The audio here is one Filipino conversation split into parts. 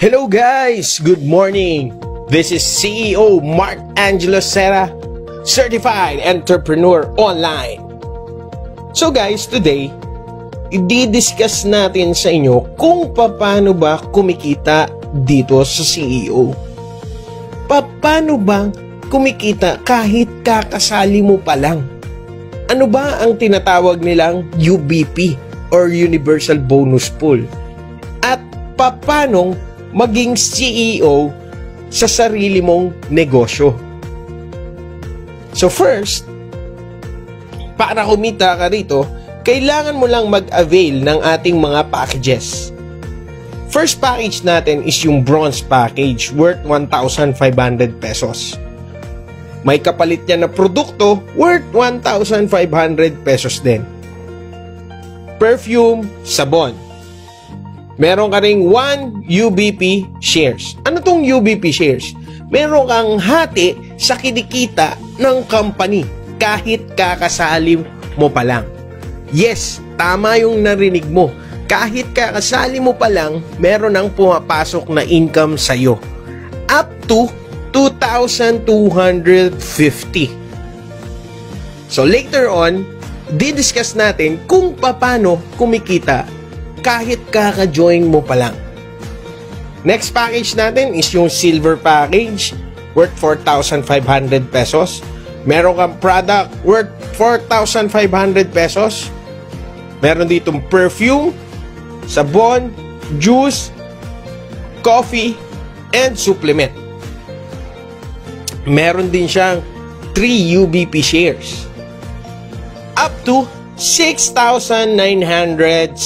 Hello guys! Good morning! This is CEO Mark Angelo Serra, Certified Entrepreneur Online. So guys, today, i-discuss natin sa inyo kung paano ba kumikita dito sa CEO. Paano ba kumikita kahit kakasali mo pa lang? Ano ba ang tinatawag nilang UBP or Universal Bonus Pool? At paano maging CEO sa sarili mong negosyo. So first, para kumita ka rito, kailangan mo lang mag-avail ng ating mga packages. First package natin is yung bronze package worth 1,500 pesos. May kapalit niya na produkto worth 1,500 pesos din. Perfume, sabon, meron ka ring 1 UBP shares. Ano tong UBP shares? Meron kang hati sa kinikita ng company kahit kakasali mo pa lang. Yes, tama yung narinig mo. Kahit kakasali mo pa lang, meron ang pumapasok na income sa'yo. Up to 2,250. So later on, didiscuss natin kung paano kumikita kahit kaka-join mo pa lang. Next package natin is yung silver package worth 4,500 pesos. Meron kang product worth 4,500 pesos. Meron ditong perfume, sabon, juice, coffee, and supplement. Meron din siyang 3 UBP shares. Up to 6,975.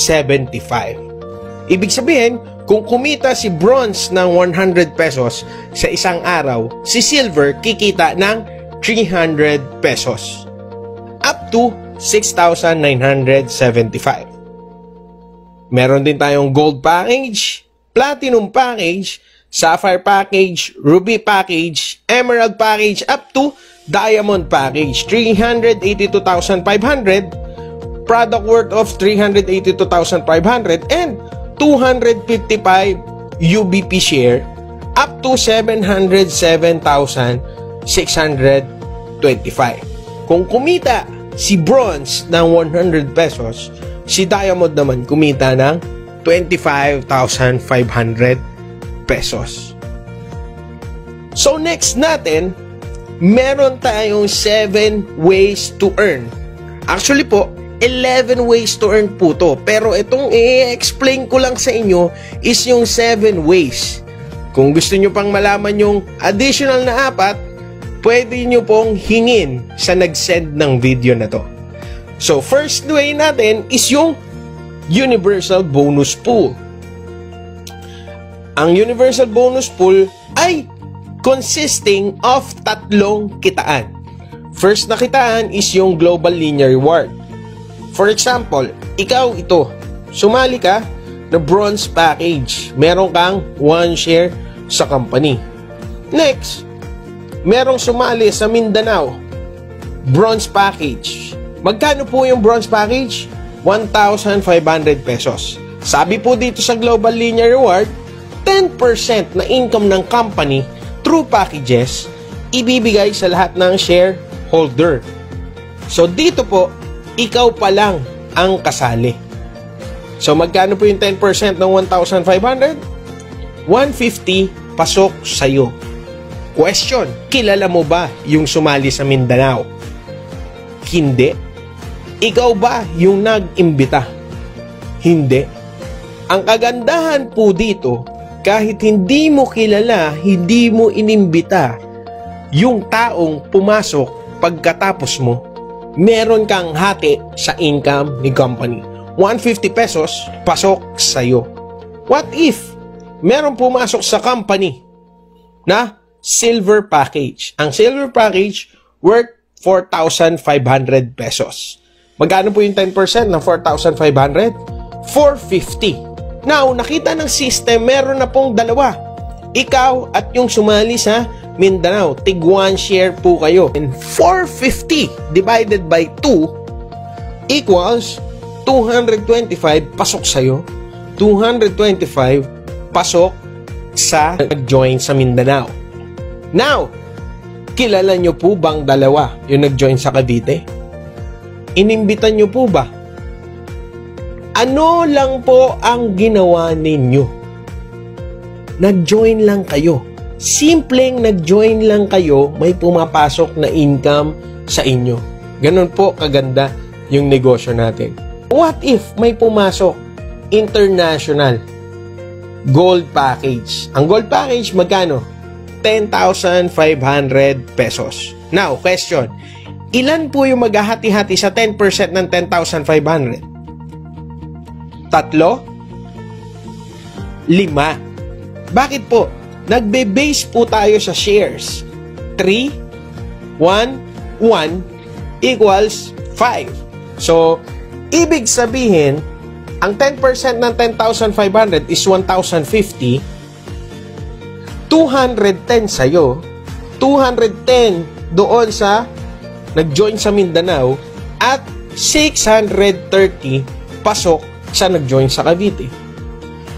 Ibig sabihin, kung kumita si bronze ng 100 pesos sa isang araw, si silver kikita ng 300 pesos. Up to 6,975. Meron din tayong gold package, platinum package, sapphire package, ruby package, emerald package, up to diamond package, 382,500 product worth of 382,500 and 255 UBP share up to 707,625. Kung kumita si bronze ng 100 pesos, si diamond naman kumita ng 25,500 pesos. So next natin, meron tayong 7 ways to earn. Actually po, 11 ways to earn po to. Pero itong i-explain ko lang sa inyo is yung 7 ways. Kung gusto nyo pang malaman yung additional na apat, pwede nyo pong hingin sa nag-send ng video na to. So, first way natin is yung Universal Bonus Pool. Ang Universal Bonus Pool ay consisting of tatlong kitaan. First na kitaan is yung Global Linear Reward. For example, ikaw ito, sumali ka na bronze package. Meron kang one share sa company. Next, merong sumali sa Mindanao, bronze package. Magkano po yung bronze package? 1,500 pesos. Sabi po dito sa Global Linear Reward, 10% na income ng company through packages ibibigay sa lahat ng shareholder. So dito po, ikaw pa lang ang kasali. So magkano po yung 10% ng 1,500? 150 pasok sa'yo. Question, kilala mo ba yung sumali sa Mindanao? Hindi. Ikaw ba yung nag-imbita? Hindi. Ang kagandahan po dito, kahit hindi mo kilala, hindi mo inimbita yung taong pumasok pagkatapos mo, meron kang hati sa income ni company. 150 pesos, pasok sa'yo. What if meron pumasok sa company na silver package? Ang silver package worth 4,500 pesos. Magkano po yung 10% ng 4,500? 450. Now, nakita ng system, meron na pong dalawa. Ikaw at yung sumali sa Mindanao, tig 1 share po kayo. And 450 divided by 2 equals 225 pasok sa'yo. 225 pasok sa nag-join sa Mindanao. Now, kilala nyo po bang dalawa yung nag-join sa Cavite? Inimbitan nyo po ba? Ano lang po ang ginawa ninyo? Nag-join lang kayo. Simpleng nag-join lang kayo, may pumapasok na income sa inyo. Ganun po kaganda yung negosyo natin. What if may pumasok international gold package? Ang gold package magkano? 10,500 pesos. Now, question. Ilan po yung maghahati-hati sa 10% ng 10,500? Tatlo? Lima. Bakit po? Nagbe-base po tayo sa shares. 3, 1, 1 equals 5. So, ibig sabihin, ang 10% ng 10,500 is 1,050 210 sa'yo, 210 doon sa nag-join sa Mindanao, at 630 pasok sa nag-join sa Cavite.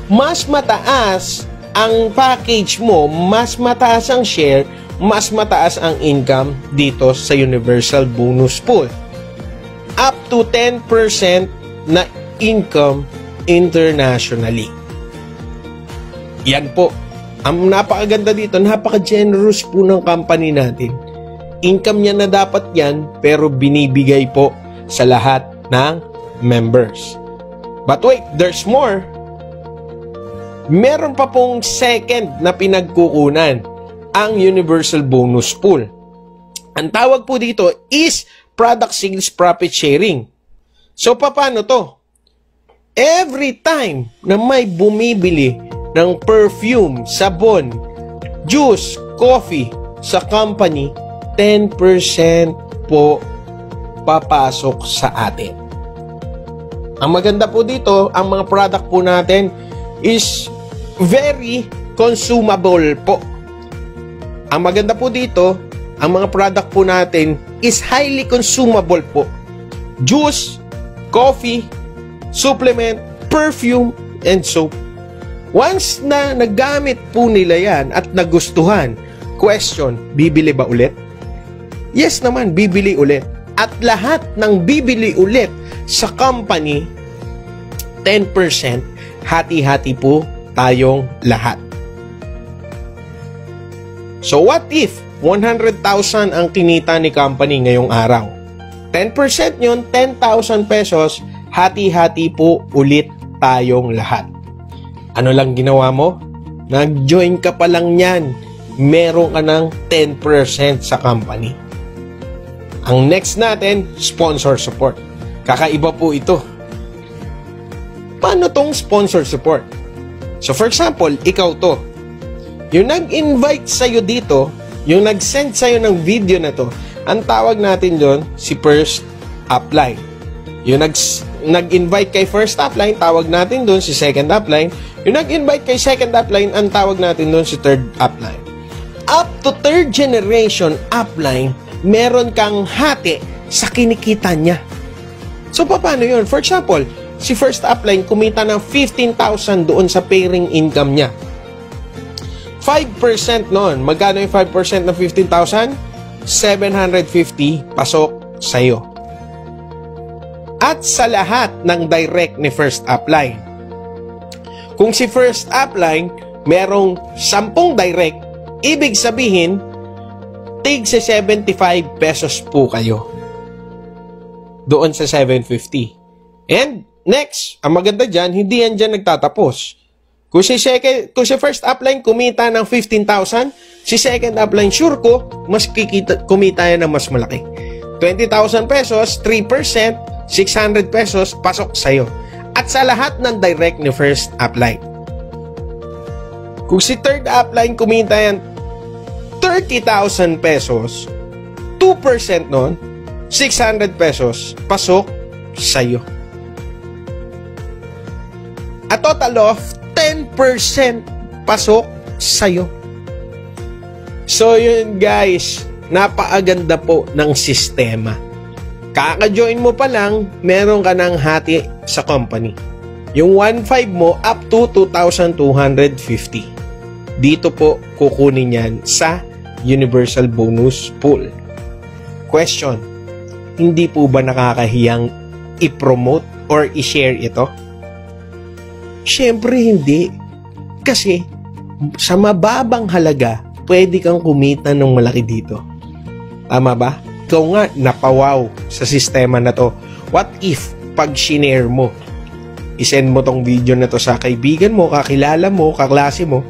Mas mataas ang package mo, mas mataas ang share, mas mataas ang income dito sa Universal Bonus Pool. Up to 10% na income internationally. Yan po ang napakaganda dito, napaka-generous po ng company natin. Income niya na dapat yan, pero binibigay po sa lahat ng members. But wait, there's more. Meron pa pong second na pinagkukunan, ang Universal Bonus Pool. Ang tawag po dito is Product Sales Profit Sharing. So, paano to? Every time na may bumibili ng perfume, sabon, juice, coffee sa company, 10% po papasok sa atin. Ang maganda po dito, ang mga product po natin is very consumable po. Ang maganda po dito, ang mga product po natin is highly consumable po. Juice, coffee, supplement, perfume, and soap. Once na nagamit po nila yan at nagustuhan, question, bibili ba ulit? Yes naman, bibili ulit. At lahat ng bibili ulit sa company, 10% hati-hati po tayong lahat. So what if 100,000 ang kinita ni company ngayong araw? 10% yun, 10,000 pesos, hati-hati po ulit tayong lahat. Ano lang ginawa mo? Nag-join ka pa lang niyan. Meron ka ng 10% sa company. Ang next natin, sponsor support. Kakaiba po ito. Paano tong sponsor support? So for example, ikaw to. Yung nag-invite sa'yo dito, yung nag-send sa'yo ng video na to, ang tawag natin doon si first upline. Yung nag, nag-invite kay first upline, tawag natin doon si second upline. Yung nag-invite kay second upline, ang tawag natin doon si third upline. Up to third generation upline, meron kang hati sa kinikita niya. So, paano yun? For example, si first upline kumita ng 15,000 doon sa pairing income niya. 5% noon. Magkano yung 5% ng 15,000? 750 pasok sa'yo. At sa lahat ng direct ni first upline. Kung si first upline, merong 10 direct, ibig sabihin, tig sa 75 pesos po kayo. Doon sa 750. And next, ang maganda dyan, hindi yan dyan nagtatapos. Kung si, second, kung si first upline kumita ng 15,000, si second upline sure ko, mas kikita, kumita yan ng mas malaki. 20,000 pesos, 3%, 600 pesos, pasok sa'yo at sa lahat ng direct ni first upline. Kung si third upline kumita yan 30,000 pesos, 2% nun, 600 pesos, pasok sa'yo. A total of 10% pasok sa'yo. So yun guys, napaaganda po ng sistema. Kaka-join mo pa lang, meron ka ng hati sa company. Yung 1.5 mo up to 2,250. dito po kukunin yan sa Universal Bonus Pool. Question, hindi po ba nakakahiyang i-promote or i-share ito? Siyempre hindi. Kasi sa mababang halaga, pwede kang kumita ng malaki dito. Tama ba? Ikaw nga, napawaw sa sistema na to. What if, pag shinare mo, isend mo tong video na to sa kaibigan mo, kakilala mo, kaklase mo,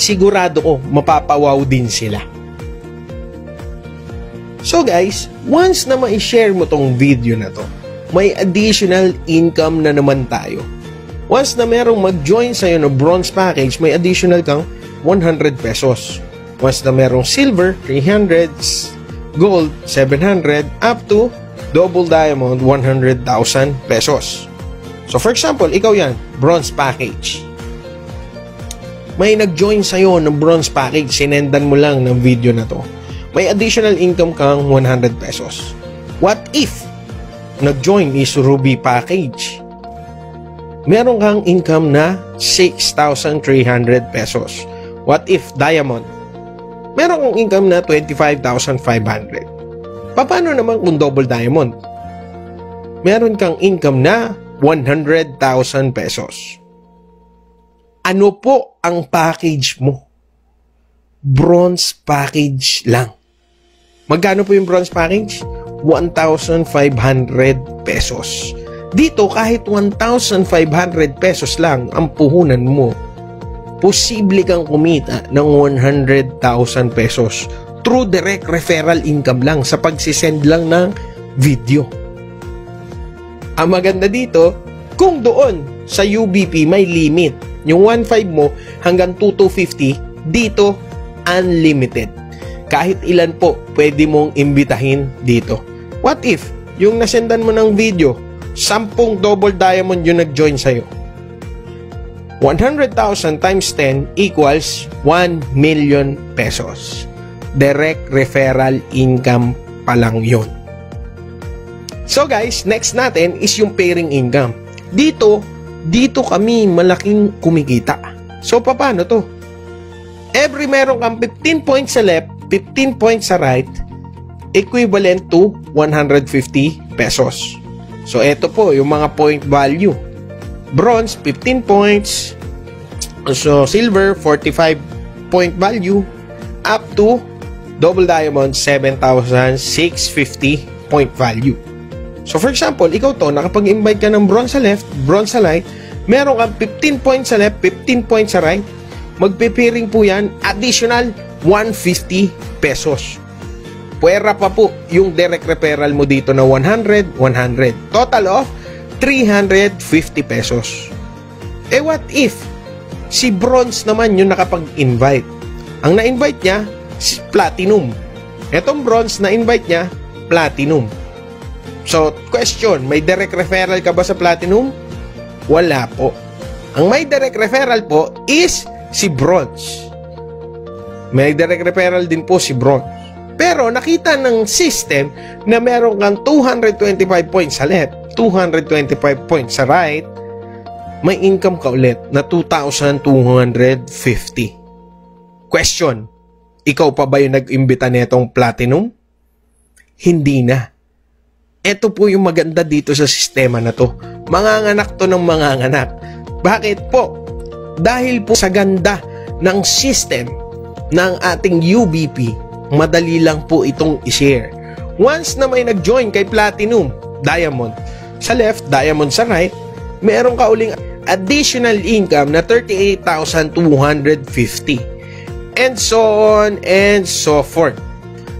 sigurado ko, mapapawaw din sila. So guys, once na ma-share mo tong video na to, may additional income na naman tayo. Once na merong mag-join sa'yo ng bronze package, may additional kang 100 pesos. Once na merong silver, 300, gold, 700, up to double diamond, 100,000 pesos. So for example, ikaw yan, bronze package. May nag-join sa'yo ng bronze package, sinendan mo lang ng video na to. May additional income kang 100 pesos. What if nag-join is ruby package? Meron kang income na 6,300 pesos. What if diamond? Meron kang income na 25,500. Paano naman kung double diamond? Meron kang income na 100,000 pesos. Ano po ang package mo? Bronze package lang. Magkano po yung bronze package? 1,500 pesos. Dito, kahit 1,500 pesos lang ang puhunan mo, posible kang kumita ng 100,000 pesos through direct referral income lang sa pagsisend lang ng video. Ang maganda dito, kung doon sa UBP may limit, yung 1.5 mo hanggang 2,250, dito unlimited. Kahit ilan po pwede mong imbitahin dito. What if yung nasendan mo ng video, sampung double diamond yung nag-join sa'yo. 100,000 times 10 equals 1 million pesos. Direct referral income pa lang yun. So guys, next natin is yung pairing income. Dito, dito kami malaking kumikita. So paano to? Every meron kang 15 points sa left, 15 points sa right, equivalent to 150 pesos. So, ito po, yung mga point value. Bronze, 15 points. So, silver, 45 point value. Up to double diamond, 7,650 point value. So, for example, ikaw to, nakapag-invite ka ng bronze sa left, bronze sa right, meron kang 15 points sa left, 15 points sa right, magpipiring po yan, additional 150 pesos. Pwera pa po yung direct referral mo dito na 100, 100. Total of 350 pesos. Eh what if si Bronze naman yung nakapag-invite? Ang na-invite niya, si Platinum. Etong Bronze na-invite niya, Platinum. So, question, may direct referral ka ba sa Platinum? Wala po. Ang may direct referral po is si Bronze. May direct referral din po si Bronze. Pero nakita ng system na meron kang 225 points sa left, 225 points sa right, may income ka ulit na 2,250. Question, ikaw pa ba yung nag-imbita nitong platinum? Hindi na. Ito po yung maganda dito sa sistema na to. Manganganak to ng manganganak. Bakit po? Dahil po sa ganda ng system ng ating UBP madali lang po itong i-share. Once na may nag-join kay Platinum, Diamond, sa left, Diamond sa right, meron ka uling additional income na 38,250. And so on and so forth.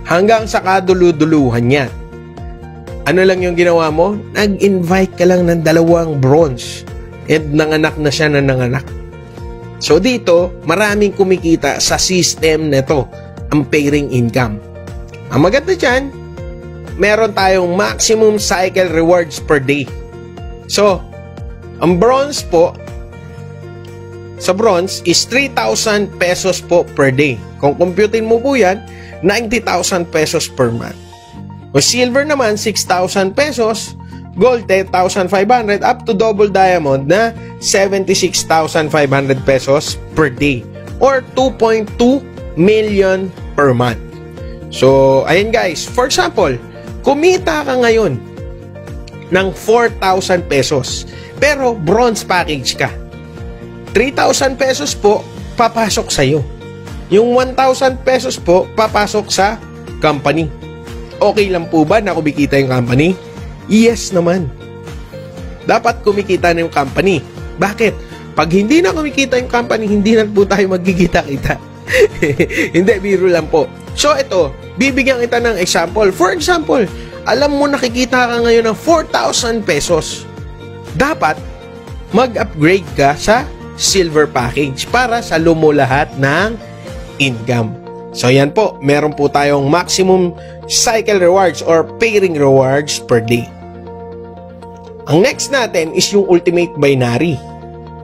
Hanggang sa kaduluduluhan niya. Ano lang yung ginawa mo? Nag-invite ka lang ng dalawang bronze. And nanganak na siya na nanganak. So dito, maraming kumikita sa system nito ang pairing income. Ang maganda dyan, meron tayong maximum cycle rewards per day. So, ang bronze po, sa bronze is 3,000 pesos po per day. Kung computin mo po yan, 90,000 pesos per month. O silver naman, 6,000 pesos. Gold, 10,500 up to double diamond na 76,500 pesos per day. or 2.2 million per month. So, ayun guys, for example, kumita ka ngayon ng 4,000 pesos pero bronze package ka. 3,000 pesos po papasok sa iyo. Yung 1,000 pesos po papasok sa company. Okay lang po ba na kumikita yung company? Yes naman. Dapat kumikita na yung company. Bakit? Pag hindi na kumikita yung company, hindi na po tayo magkikita-kita. hindi, biro lang po. So ito, bibigyan kita ng example. For example, alam mo nakikita ka ngayon ng 4,000 pesos. Dapat mag-upgrade ka sa silver package para sa lumo lahat ng income. So yan po, meron po tayong maximum cycle rewards or pairing rewards per day. Ang next natin is yung ultimate binary.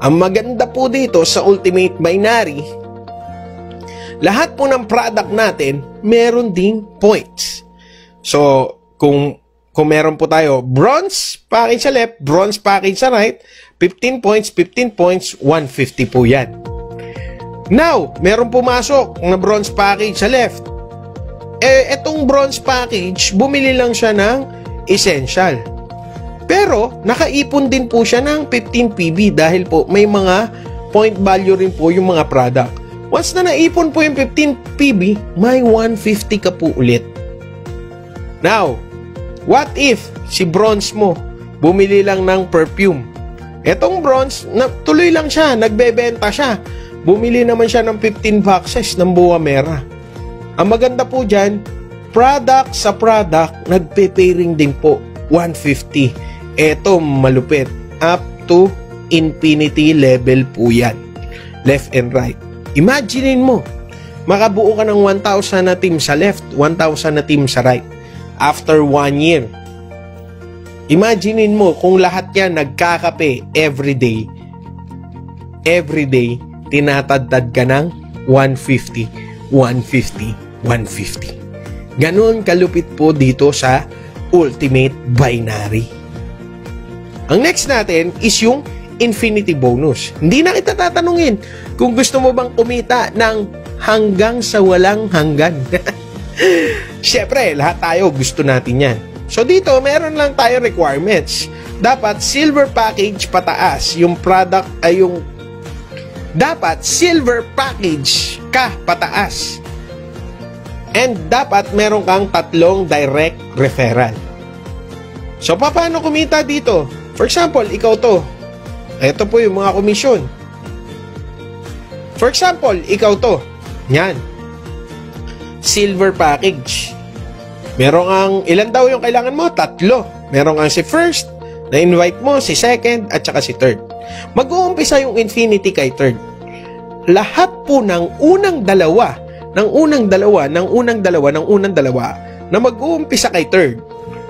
Ang maganda po dito sa ultimate binary, lahat po ng product natin meron ding points. So, kung kung meron po tayo bronze package sa left, bronze package sa right, 15 points, 15 points, 150 po yan. Now, meron pumasok na bronze package sa left. Eh, etong bronze package, bumili lang siya ng essential. Pero, nakaipon din po siya ng 15 PB dahil po may mga point value rin po yung mga product. Once na naipon po yung 15 PB, may 150 ka po ulit. Now, what if si bronze mo bumili lang ng perfume? Etong bronze, na, tuloy lang siya, nagbebenta siya. Bumili naman siya ng 15 boxes ng Buwamera. Ang maganda po dyan, product sa product, nagpe-pairing din po 150 Eto malupit. Up to infinity level po yan. Left and right. Imaginein mo, makabuo ka ng 1,000 na team sa left, 1,000 na team sa right. After one year. Imaginein mo kung lahat yan nagkakape every day. Every day, tinatadtad ka ng 150, 150, 150. Ganon kalupit po dito sa Ultimate Binary. Ang next natin is yung infinity bonus. Hindi na kita tatanungin kung gusto mo bang kumita ng hanggang sa walang hanggan. Siyempre, lahat tayo gusto natin yan. So dito, meron lang tayo requirements. Dapat silver package pataas. Yung product ay yung dapat silver package ka pataas. And dapat meron kang tatlong direct referral. So paano kumita dito? For example, ikaw to. Ito po yung mga komisyon. For example, ikaw to. Yan. Silver package. Merong ang, ilan daw yung kailangan mo? Tatlo. Merong ang si first, na-invite mo, si second, at saka si third. Mag-uumpisa yung infinity kay third. Lahat po ng unang dalawa, ng unang dalawa, ng unang dalawa, ng unang dalawa, na mag-uumpisa kay third,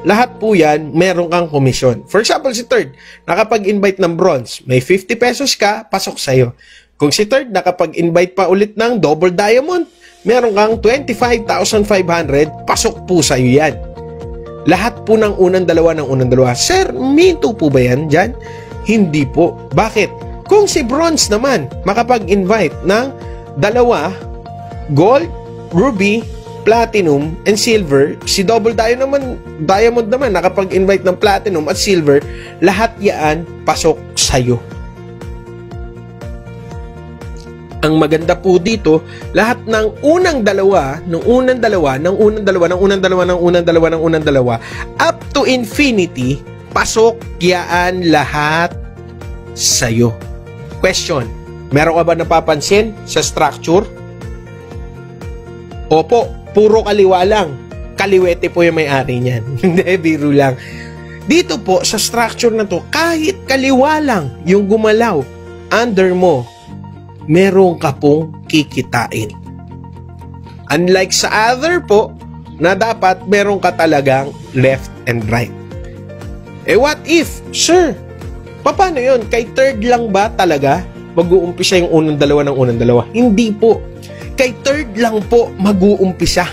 lahat po yan, meron kang komisyon. For example, si third, nakapag-invite ng bronze, may 50 pesos ka, pasok sa'yo. Kung si third, nakapag-invite pa ulit ng double diamond, meron kang 25,500, pasok po sa'yo yan. Lahat po ng unang dalawa ng unang dalawa. Sir, minto po ba yan dyan? Hindi po. Bakit? Kung si bronze naman, makapag-invite ng dalawa, gold, ruby, platinum and silver, si Double Diamond naman, Diamond naman nakapag-invite ng platinum at silver, lahat yaan pasok sa'yo. Ang maganda po dito, lahat ng unang dalawa, ng unang dalawa, ng unang dalawa, ng unang dalawa, ng unang dalawa, ng unang dalawa, up to infinity, pasok yaan lahat sa'yo. Question, meron ka ba napapansin sa structure? Opo, puro kaliwa lang. Kaliwete po yung may-ari niyan. Hindi, biro lang. Dito po, sa structure na to, kahit kaliwa lang yung gumalaw, under mo, meron ka pong kikitain. Unlike sa other po, na dapat meron ka talagang left and right. Eh what if, sir, paano yun? Kay third lang ba talaga mag-uumpisa yung unang dalawa ng unang dalawa? Hindi po kay third lang po mag-uumpisa.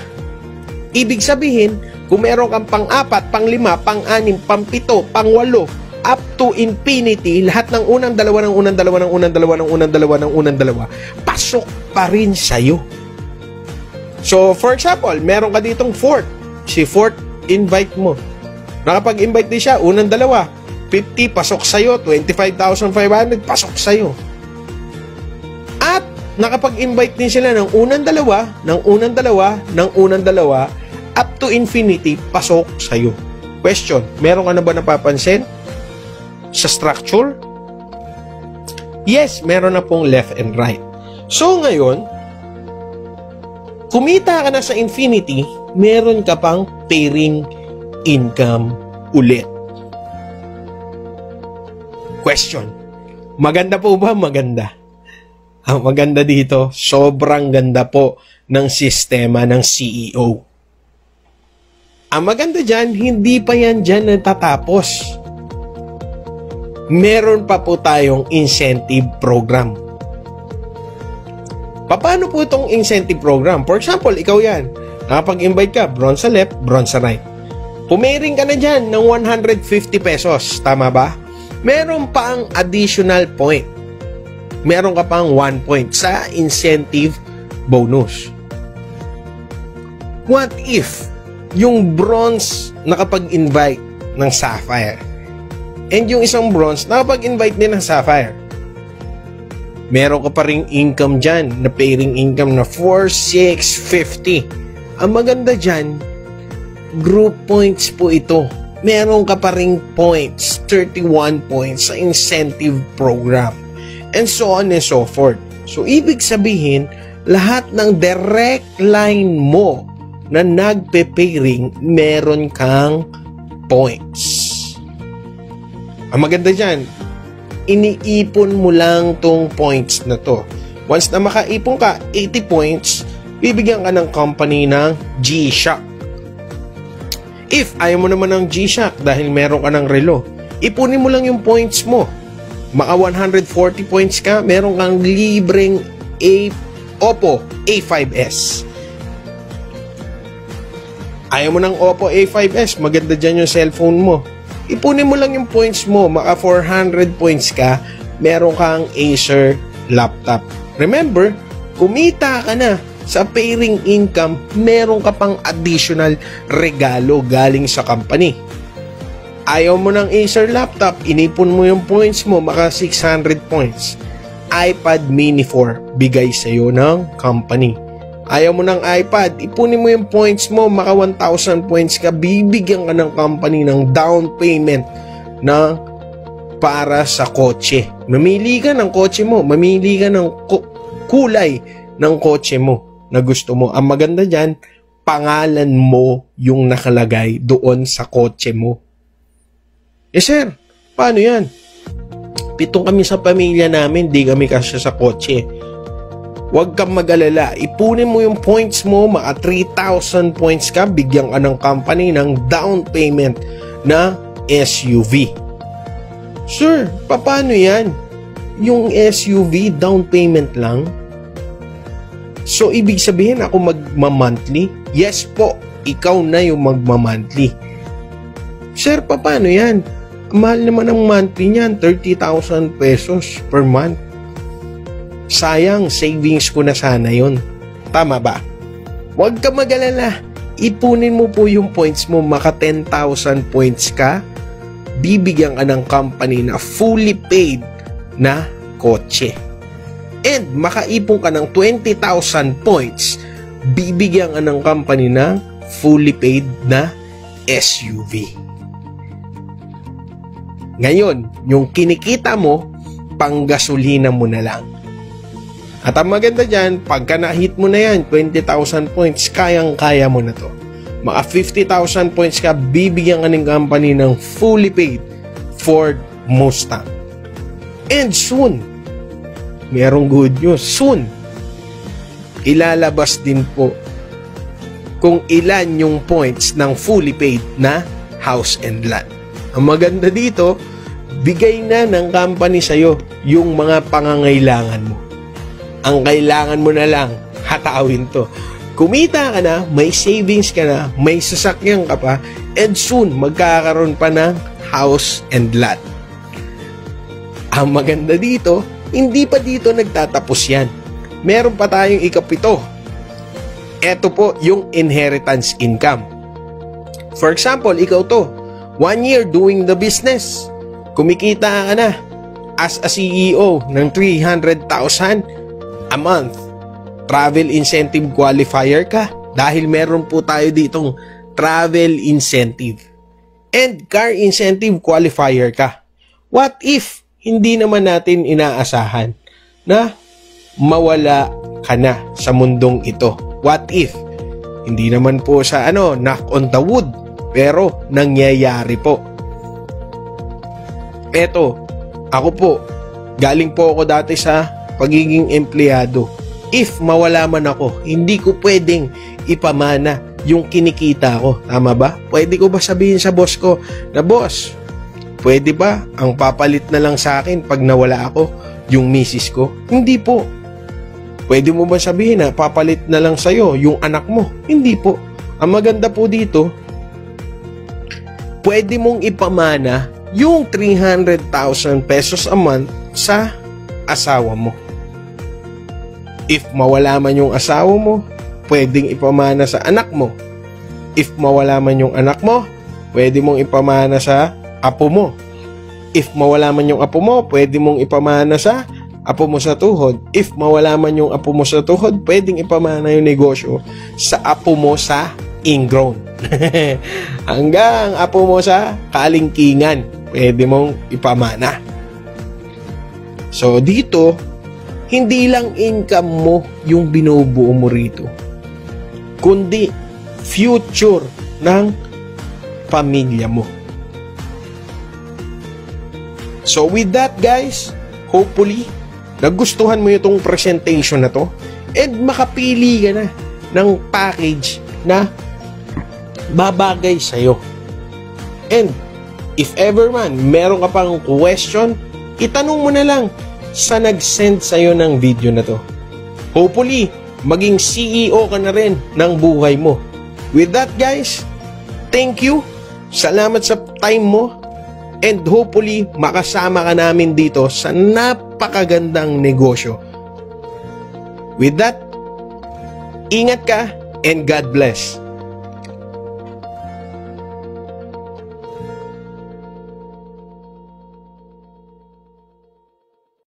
Ibig sabihin, kung meron kang pang-apat, pang-lima, pang-anim, pang-pito, pang-walo, up to infinity, lahat ng unang dalawa ng unang dalawa ng unang dalawa ng unang dalawa ng unang dalawa, pasok pa rin sa'yo. So, for example, meron ka ditong fourth. Si fourth, invite mo. Nakapag-invite din siya, unang dalawa. 50, pasok sa'yo. 25,500, pasok sa'yo. Nakapag-invite din sila ng unang dalawa, ng unang dalawa, ng unang dalawa, up to infinity, pasok sa'yo. Question, meron ka na ba napapansin? Sa structure? Yes, meron na pong left and right. So ngayon, kumita ka na sa infinity, meron ka pang pairing income ulit. Question. Maganda po ba? Maganda. Ang maganda dito, sobrang ganda po ng sistema ng CEO. Ang maganda dyan, hindi pa yan dyan natatapos. Meron pa po tayong incentive program. Paano po itong incentive program? For example, ikaw yan. Nakapag-invite ka, bronze sa left, bronze sa right. Pumiring ka na dyan ng 150 pesos. Tama ba? Meron pa ang additional point. Meron ka pang 1 point sa incentive bonus. What if yung bronze nakapag-invite ng sapphire. And yung isang bronze nakapag-invite din ng sapphire. Meron ka pa ring income dyan na pairing income na 4,650. Ang maganda dyan, group points po ito. Meron ka pa ring points, 31 points sa incentive program. And so on and so forth. So, ibig sabihin, lahat ng direct line mo na nagpe-pairing, meron kang points. Ang maganda dyan, iniipon mo lang tong points na to. Once na makaipon ka, 80 points, bibigyan ka ng company ng G-Shock. If ayaw mo naman ng G-Shock dahil meron ka ng relo, ipunin mo lang yung points mo. Maka 140 points ka, meron kang libreng A Oppo A5s. Ayaw mo ng Oppo A5s, maganda dyan yung cellphone mo. Ipunin mo lang yung points mo, maka 400 points ka, meron kang Acer laptop. Remember, kumita ka na sa pairing income, meron ka pang additional regalo galing sa company. Ayaw mo ng Acer laptop, inipon mo yung points mo, maka 600 points. iPad mini 4, bigay sa'yo ng company Ayaw mo ng iPad, ipunin mo yung points mo, maka 1,000 points ka, bibigyan ka ng company ng down payment na para sa kotse. Mamili ka ng kotse mo, mamili ka ng kulay ng kotse mo na gusto mo. Ang maganda dyan, pangalan mo yung nakalagay doon sa kotse mo. Eh sir, paano yan? Pitong kami sa pamilya namin, di kami kasya sa kotse Huwag kang mag-alala. Ipunin mo yung points mo, mga 3,000 points ka, bigyan ka ng company ng down payment na SUV. Sir, paano yan? Yung SUV, down payment lang? So, ibig sabihin ako magma-monthly? Yes po, ikaw na yung magma-monthly. Sir, paano yan? Mahal naman ang monthly niyan, 30,000 pesos per month. Sayang, savings ko na sana yon. Tama ba? Huwag ka magalala. Ipunin mo po yung points mo, maka 10,000 points ka, bibigyan ka ng company na fully paid na kotse. And makaipon ka ng 20,000 points, bibigyan ka ng company na fully paid na SUV. Ngayon, yung kinikita mo, panggasolina mo na lang. At ang maganda dyan, pagka na-hit mo na yan, 20,000 points, kayang-kaya mo na to. Mga 50,000 points ka, bibigyan ka ng company ng fully paid Ford Mustang. And soon, merong good news, soon, ilalabas din po kung ilan yung points ng fully paid na house and lot. Ang maganda dito, bigay na ng company sa'yo yung mga pangangailangan mo. Ang kailangan mo na lang, hatawin to. Kumita ka na, may savings ka na, may sasakyan ka pa, and soon magkakaroon pa ng house and lot. Ang maganda dito, hindi pa dito nagtatapos yan. Meron pa tayong ikapito. Ito po yung inheritance income. For example, ikaw to, one year doing the business. Kumikita ka na as a CEO ng 300,000 a month. Travel incentive qualifier ka dahil meron po tayo ditong travel incentive. And car incentive qualifier ka. What if hindi naman natin inaasahan na mawala ka na sa mundong ito? What if? Hindi naman po sa ano, knock on the wood, pero nangyayari po. Eto, ako po, galing po ako dati sa pagiging empleyado. If mawala man ako, hindi ko pwedeng ipamana yung kinikita ko. Tama ba? Pwede ko ba sabihin sa boss ko na boss, pwede ba ang papalit na lang sa akin pag nawala ako yung misis ko? Hindi po. Pwede mo ba sabihin na papalit na lang sa'yo yung anak mo? Hindi po. Ang maganda po dito, pwede mong ipamana yung 300,000 pesos a month sa asawa mo. If mawala man yung asawa mo, pwedeng ipamana sa anak mo. If mawala man yung anak mo, pwede mong ipamana sa apo mo. If mawala man yung apo mo, pwede mong ipamana sa apo mo sa tuhod. If mawala man yung apo mo sa tuhod, pwedeng ipamana yung negosyo sa apo mo sa ingrown. Hanggang apo mo sa kalingkingan, pwede mong ipamana. So dito, hindi lang income mo yung binubuo mo rito, kundi future ng pamilya mo. So with that guys, hopefully, nagustuhan mo itong presentation na to and makapili ka na ng package na babagay sa'yo. And if ever man meron ka pang question, itanong mo na lang sa nag-send sa'yo ng video na to. Hopefully, maging CEO ka na rin ng buhay mo. With that guys, thank you. Salamat sa time mo. And hopefully, makasama ka namin dito sa napakagandang negosyo. With that, ingat ka and God bless.